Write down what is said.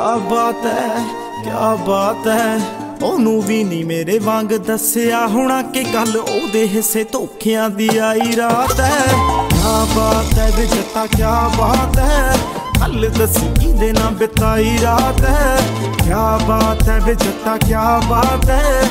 ਕਿਆ ਬਾਤ ਹੈ, ਕਿਆ ਬਾਤ ਹੈ। ਉਹਨੂੰ ਵੀ ਨਹੀਂ ਮੇਰੇ ਵਾਂਗ ਦੱਸਿਆ ਹੋਣਾ ਕਿ ਗੱਲ ਉਹਦੇ ਹਿੱਸੇ ਧੋਖਿਆਂ ਦੀ ਆਈ ਰਾਤ ਹੈ। ਕਿਆ ਬਾਤ ਹੈ ਵੇ ਕਿਆ ਬਾਤ ਹੈ। ਕੱਲ ਦੱਸੀ ਕਿਹਦੇ ਨਾਲ ਬਿਤਾਈ ਰਾਤ ਹੈ। ਕਿਆ ਬਾਤ ਹੈ ਵੇ ਕਿਆ ਬਾਤ ਹੈ।